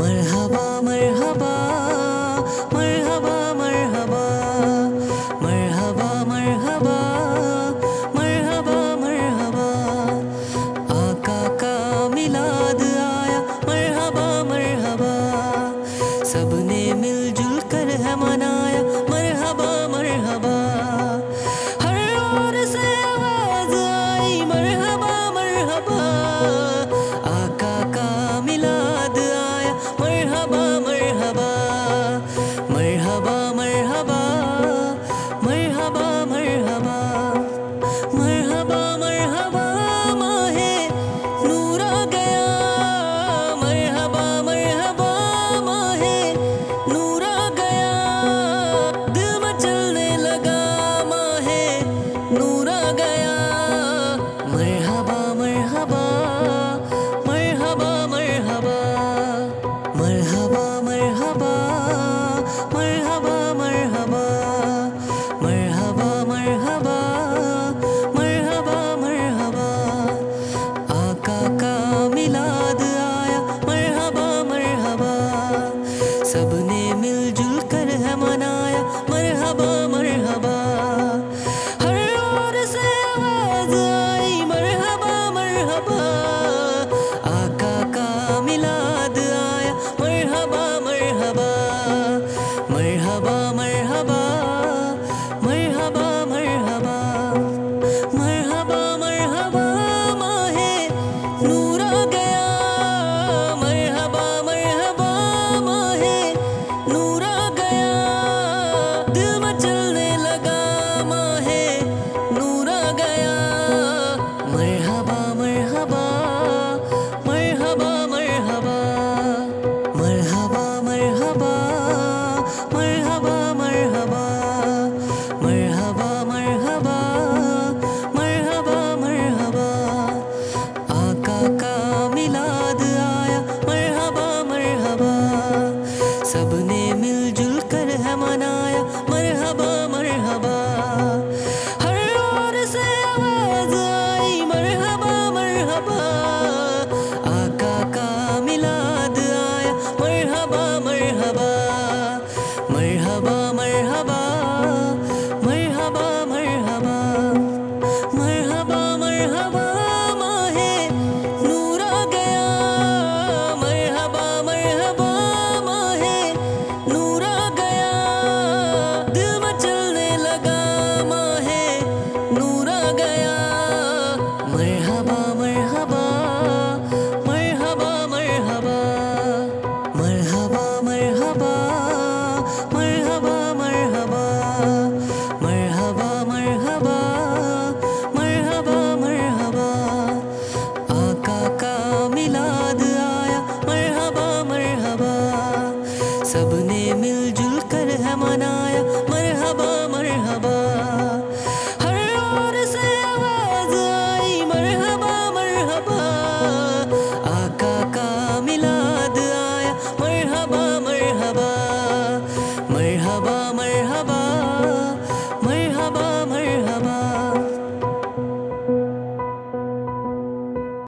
Marhaba my much. Marhaba Saya.